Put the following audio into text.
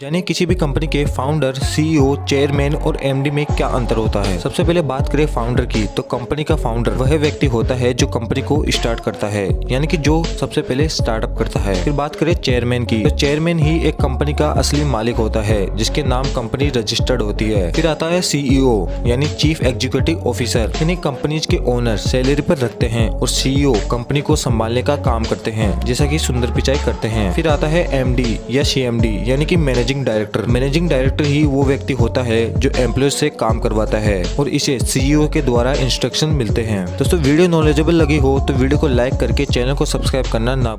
जानिए किसी भी कंपनी के फाउंडर सीईओ चेयरमैन और एमडी में क्या अंतर होता है? सबसे पहले बात करें फाउंडर की तो कंपनी का फाउंडर वह व्यक्ति होता है जो कंपनी को स्टार्ट करता है, यानी कि जो सबसे पहले स्टार्टअप करता है। फिर बात करें चेयरमैन की तो चेयरमैन ही एक कंपनी का असली मालिक होता है, जिसके नाम कंपनी रजिस्टर्ड होती है। फिर आता है सीईओ यानी चीफ एग्जीक्यूटिव ऑफिसर इन्हें कंपनीज़ के ओनर सैलरी पर रखते हैं और सीईओ कंपनी को संभालने का काम करते हैं, जैसा की सुंदर पिचाई करते हैं। फिर आता है एमडी या सीएमडी यानी की manager managing director managing director ही वो व्यक्ति होता है जो एम्प्लॉय से काम करवाता है और इसे सीईओ के द्वारा इंस्ट्रक्शन मिलते हैं। दोस्तों, वीडियो नॉलेजेबल लगी हो तो वीडियो को लाइक करके चैनल को सब्सक्राइब करना ना